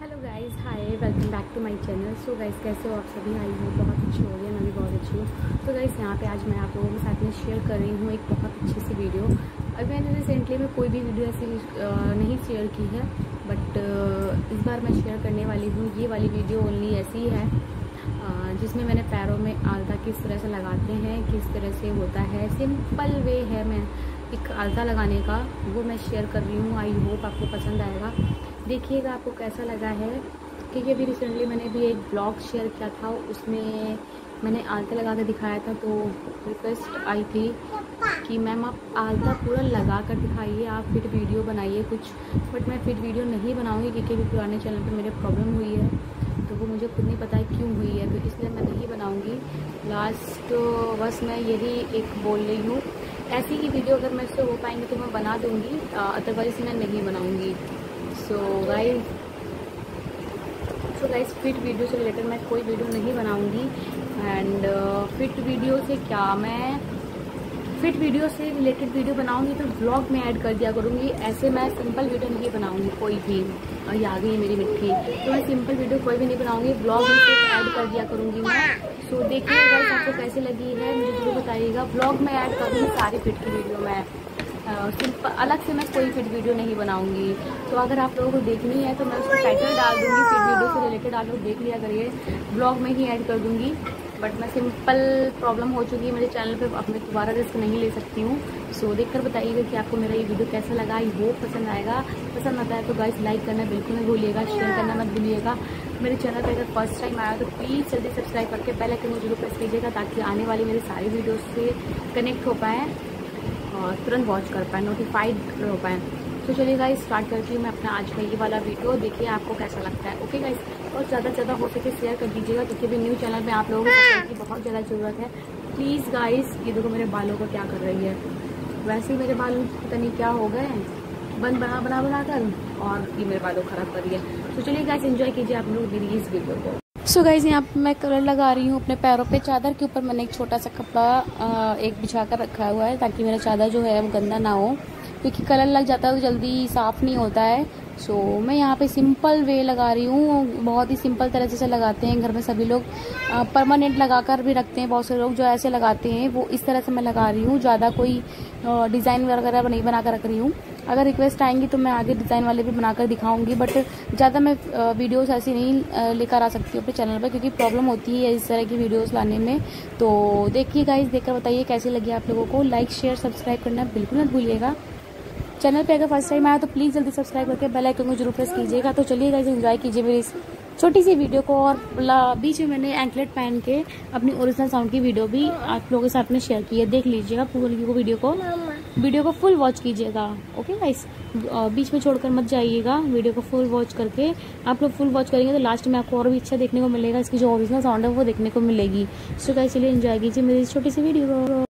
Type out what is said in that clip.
Hello guys hi welcome back to my channel so guys कैसे हो आप सभी? आई हूँ बहुत अच्छी हो रही है मैं भी बहुत अच्छी हूँ। तो गाइस यहाँ पे आज मैं आप लोगों के साथ में शेयर कर रही हूँ एक बहुत अच्छी सी वीडियो अभी मैंने रिसेंटली में कोई भी वीडियो ऐसी नहीं शेयर की है बट इस बार मैं शेयर करने वाली हूँ। ये वाली वीडियो ओनली ऐसी है जिसमें मैंने पैरों में आलता किस तरह से लगाते हैं, किस तरह से होता है। सिंपल वे है मैं एक आलता लगाने का, वो मैं शेयर कर रही हूँ। आई होप आपको पसंद आएगा। देखिएगा आपको कैसा लगा है, क्योंकि अभी रिसेंटली मैंने भी एक ब्लॉग शेयर किया था, उसमें मैंने आलता लगा कर दिखाया था तो रिक्वेस्ट आई थी कि मैम आप आलता पूरा लगा कर दिखाइए, आप फिर वीडियो बनाइए कुछ बट मैं फिर वीडियो नहीं बनाऊँगी क्योंकि अभी पुराने चैनल पर मेरे प्रॉब्लम हुई है तो वो मुझे खुद नहीं पता है क्यों हुई है तो इसलिए मैं नहीं बनाऊँगी। लास्ट तो बस मैं यही एक बोल रही हूँ, ऐसी ही वीडियो अगर मैं इससे हो पाएँगी तो मैं बना दूँगी अदरवाइज़ मैं नहीं बनाऊँगी। So guys so guys fit video से रिलेटेड मैं कोई वीडियो नहीं बनाऊँगी। एंड फिट वीडियो से क्या मैं फिट वीडियो से रिलेटेड वीडियो बनाऊँगी तो ब्लॉग में ऐड कर दिया करूँगी। ऐसे मैं सिंपल वीडियो नहीं बनाऊँगी कोई भी। और ये आ गई मेरी मिट्टी। तो मैं सिंपल वीडियो कोई भी नहीं बनाऊँगी ब्लॉग में सिर्फ़ ऐड कर दिया करूँगी मैं। सो देखिए अगर आपको कैसे लगी है, मुझे ज़रूर बताइएगा। ब्लॉग में ऐड करूँगी सारी फिट की वीडियो मैं। सिंपल अलग से मैं कोई फिट वीडियो नहीं बनाऊँगी। तो अगर आप लोगों को देखनी है तो मैं उसको टाइटल डाल दूँगी फिट वीडियो से रिलेटेड आप लोग देख लिया करिए ब्लॉग में ही ऐड कर दूँगी। बट मैं सिंपल प्रॉब्लम हो चुकी है मेरे चैनल पे, अब मैं दोबारा रिस्क नहीं ले सकती हूँ। सो देख कर बताइएगा कि आपको मेरा ये वीडियो कैसा लगा वो पसंद आएगा। पसंद आता है तो गाइस लाइक करना बिल्कुल नहीं भूलिएगा शेयर करना मत भूलिएगा। मेरे चैनल पर अगर फ़र्स्ट टाइम आया तो प्लीज़ जल्दी सब्सक्राइब करके पहले आइकन को ज़रूर प्रेस कीजिएगा, ताकि आने वाली मेरी सारी वीडियोज़ से कनेक्ट हो पाएँ। तुरंत वॉच कर पाए नोटिफाइड हो पाए। तो चलिए गाइस स्टार्ट करती हूँ मैं अपना आज का ये वाला वीडियो देखिए आपको कैसा लगता है। ओके गाइस और ज़्यादा से ज़्यादा हो सके शेयर कर दीजिएगा, क्योंकि भी न्यू चैनल में आप लोगों को बहुत ज़्यादा ज़रूरत है। प्लीज़ गाइस ये देखो मेरे बालों को क्या कर रही है। वैसे ही मेरे बाल पता नहीं क्या हो गए बन बना बना बना कर और ये मेरे बालों को ख़राब कर रही है। तो चलिए गाइस एंजॉय कीजिए आप लोग मेरी इस वीडियो को। सो गाइज़ यहाँ पे मैं कलर लगा रही हूँ अपने पैरों पे। चादर के ऊपर मैंने एक छोटा सा कपड़ा एक बिछा कर रखा हुआ है ताकि मेरा चादर जो है वो गंदा ना हो। क्योंकि कलर लग जाता है तो जल्दी साफ़ नहीं होता है। सो so, मैं यहाँ पे सिंपल वे लगा रही हूँ। बहुत ही सिंपल तरह से लगाते हैं घर में सभी लोग। परमानेंट लगाकर भी रखते हैं। बहुत से लोग जो ऐसे लगाते हैं वो इस तरह से मैं लगा रही हूँ। ज़्यादा कोई डिज़ाइन वगैरह नहीं बना कर रख रही हूँ। अगर रिक्वेस्ट आएँगी तो मैं आगे डिज़ाइन वाले भी बनाकर दिखाऊँगी बट ज़्यादा मैं वीडियोस ऐसी नहीं लेकर आ सकती हूँ अपने चैनल पर, क्योंकि प्रॉब्लम होती है इस तरह की वीडियोस लाने में। तो देखिए गाइस देखकर बताइए कैसी लगी आप लोगों को। लाइक शेयर सब्सक्राइब करना बिल्कुल मत भूलिएगा। चैनल पे अगर फ़र्स्ट टाइम आया तो प्लीज़ जल्दी सब्सक्राइब करके बेल आइकन को ज़रूर प्रेस कीजिएगा। तो चलिए गाइस एंजॉय कीजिए मेरी छोटी सी वीडियो को, और बीच में मैंने एंकलेट पहन के अपनी ओरिजिनल साउंड की वीडियो भी आप लोगों के साथ में शेयर की है। देख लीजिएगा पूरी वीडियो को। वीडियो को फुल वॉच कीजिएगा ओके गाइस बीच में छोड़कर मत जाइएगा, वीडियो को फुल वॉच करके। आप लोग फुल वॉच करेंगे तो लास्ट में आपको और भी अच्छा देखने को मिलेगा, इसकी जो ओरिजिनल साउंड है वो देखने को मिलेगी। सो गाइस चलिए एंजॉय कीजिए मेरी छोटी सी वीडियो